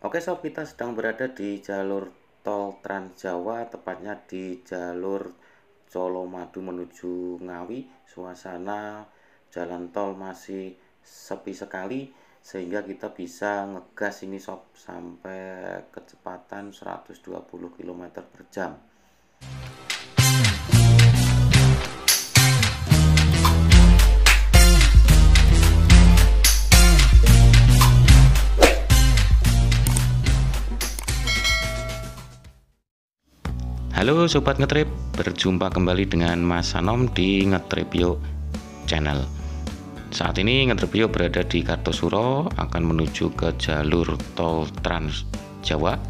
Oke sob, kita sedang berada di jalur tol Trans Jawa, tepatnya di jalur Colomadu menuju Ngawi. Suasana jalan tol masih sepi sekali, sehingga kita bisa ngegas ini sob sampai kecepatan 120 km per jam. Halo Sobat Ngetrip, berjumpa kembali dengan Mas Sanom di Ngetrip Yuk channel. Saat ini Ngetrip Yuk berada di Kartosuro akan menuju ke jalur tol Trans Jawa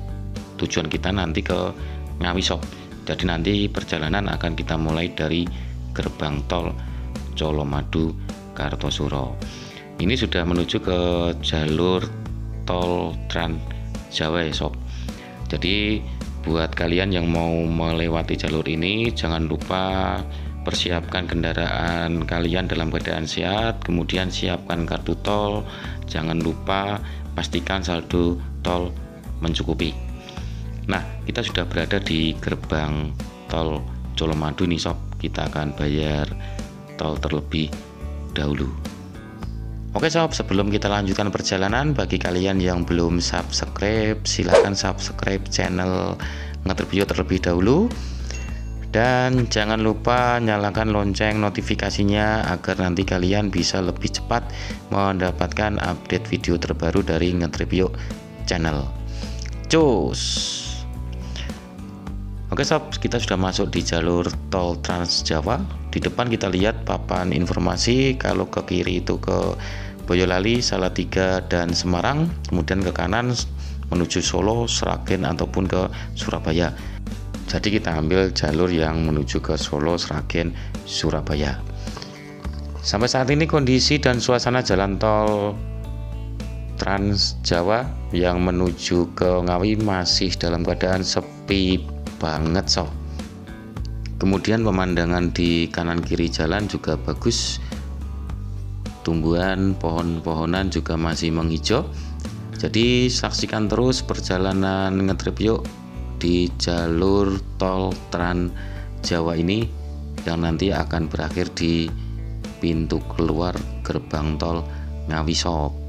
Tujuan kita nanti ke Ngawisok Jadi nanti perjalanan akan kita mulai dari gerbang tol Colomadu Kartosuro. Ini sudah menuju ke jalur tol Trans Jawa ya sob. Jadi buat kalian yang mau melewati jalur ini jangan lupa persiapkan kendaraan kalian dalam keadaan sehat kemudian siapkan kartu tol. Jangan lupa pastikan saldo tol mencukupi. Nah kita sudah berada di gerbang tol Colomadu nih sob. Kita akan bayar tol terlebih dahulu Oke sob, sebelum kita lanjutkan perjalanan, bagi kalian yang belum subscribe, silahkan subscribe channel Ngeterbio terlebih dahulu. Dan jangan lupa nyalakan lonceng notifikasinya agar nanti kalian bisa lebih cepat mendapatkan update video terbaru dari Ngetripio channel. Cus! Oke sob, kita sudah masuk di jalur tol Trans Jawa. Di depan kita lihat papan informasi kalau ke kiri itu ke Boyolali, Salatiga, dan Semarang, kemudian ke kanan menuju Solo, Sragen, ataupun ke Surabaya. Jadi kita ambil jalur yang menuju ke Solo, Sragen, Surabaya. Sampai saat ini kondisi dan suasana jalan tol Trans Jawa yang menuju ke Ngawi masih dalam keadaan sepi banget so. Kemudian pemandangan di kanan kiri jalan juga bagus. Tumbuhan pohon-pohonan juga masih menghijau. Jadi saksikan terus perjalanan ngetrip yuk di jalur tol Trans Jawa ini yang nanti akan berakhir di pintu keluar gerbang tol Ngawi Sop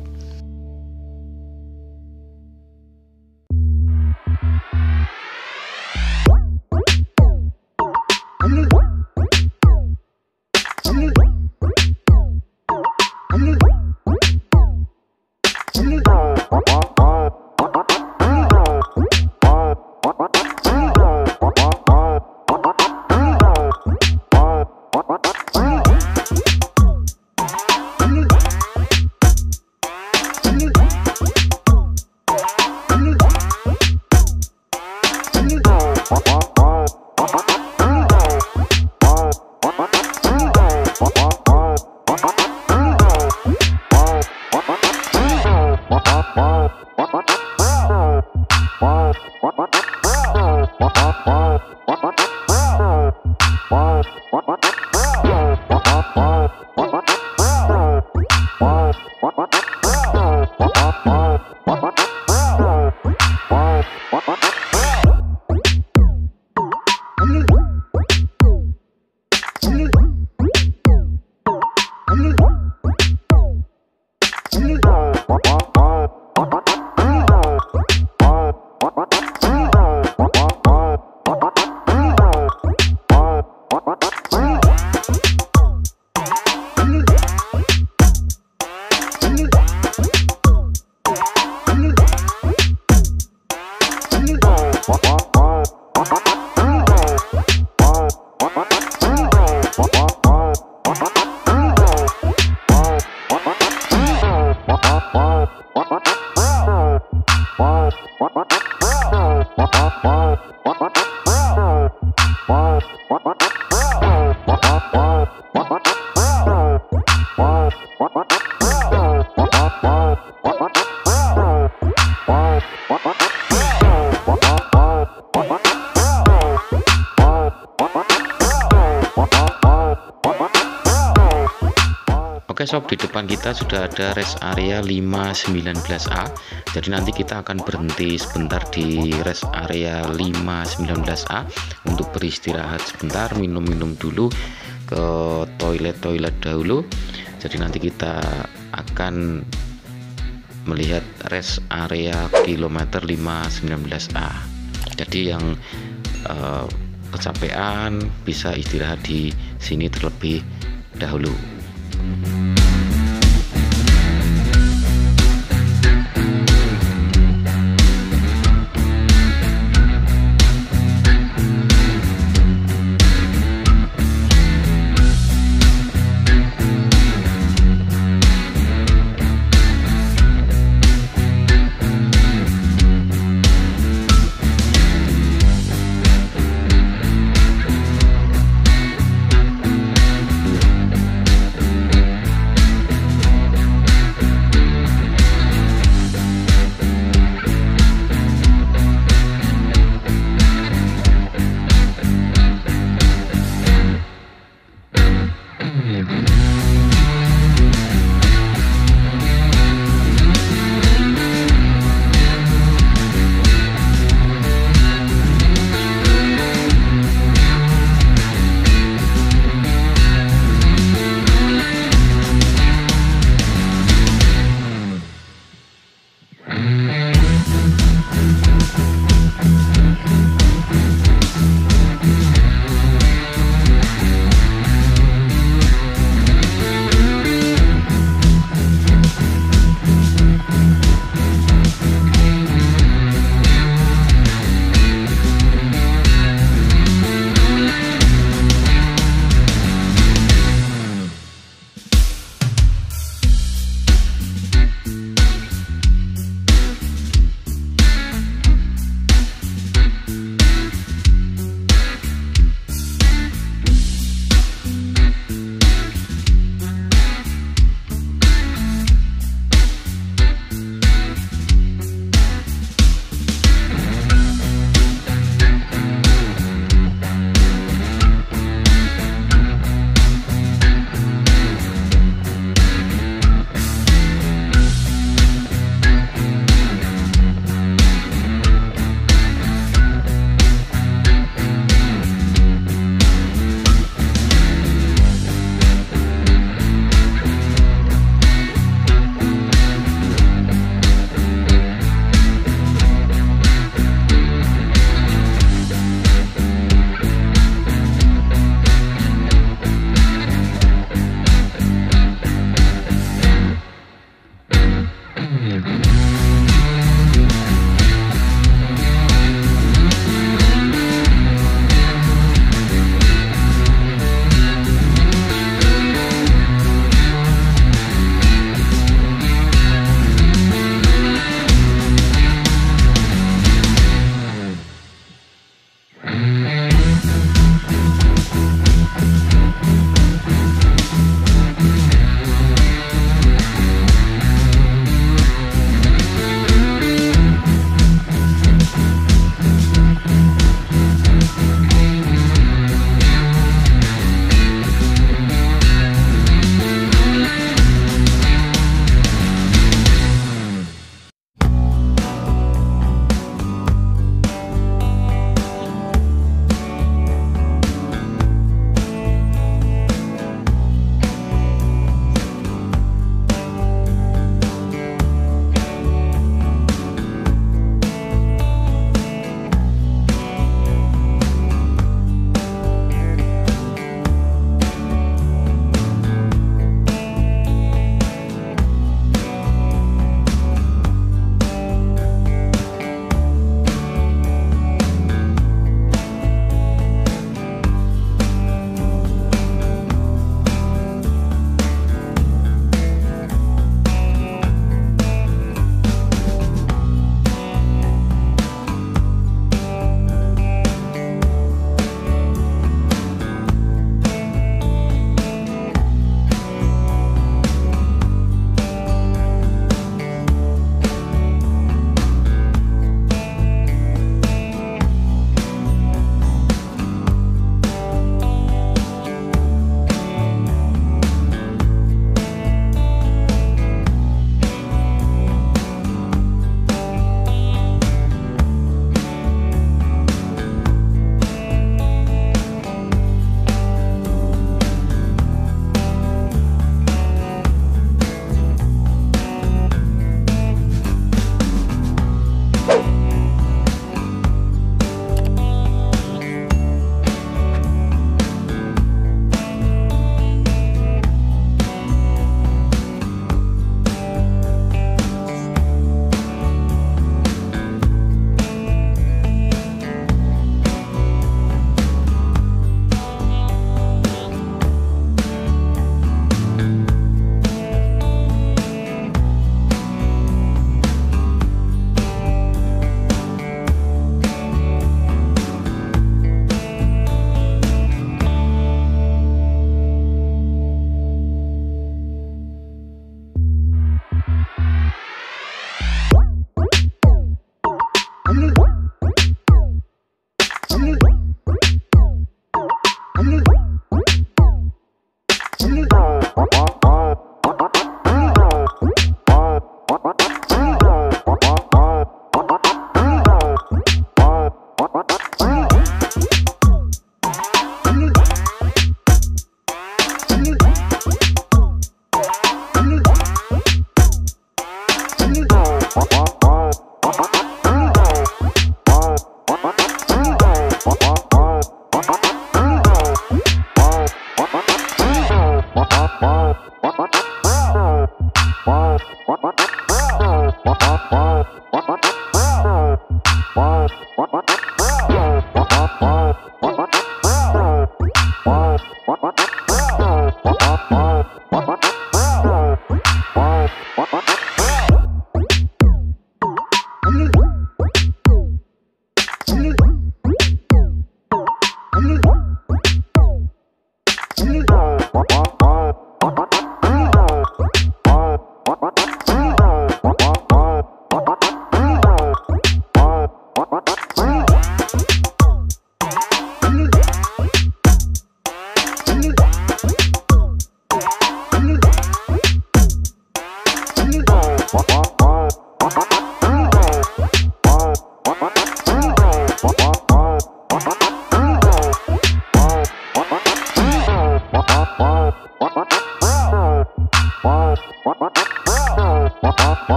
Oke sob di depan kita sudah ada rest area 519A jadi nanti kita akan berhenti sebentar di rest area 519A untuk beristirahat sebentar minum-minum dulu ke toilet-toilet dahulu. Jadi nanti kita akan melihat rest area kilometer 519A jadi yang uh, kecapean bisa istirahat di sini terlebih dahulu Oke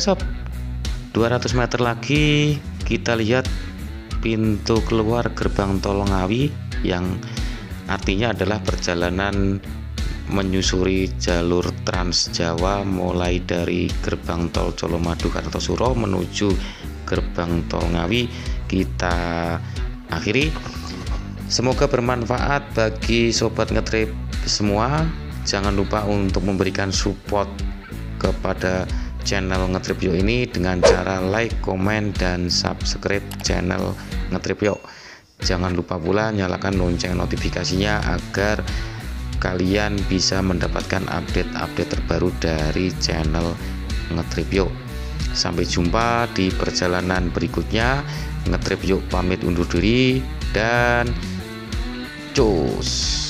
sob. 200 meter lagi kita lihat pintu keluar gerbang tol Ngawi yang artinya adalah perjalanan menyusuri jalur Trans Jawa mulai dari gerbang tol Colomadu Kartosuro menuju gerbang tol Ngawi. Kita akhiri. Semoga bermanfaat bagi sobat ngetrip semua. Jangan lupa untuk memberikan support kepada channel Ngetripyo ini dengan cara like, komen, dan subscribe channel Ngetripyo. Jangan lupa pula nyalakan lonceng notifikasinya agar kalian bisa mendapatkan update-update terbaru dari channel Ngetripyo. Sampai jumpa di perjalanan berikutnya. Ngetrip yuk pamit undur diri dan cus.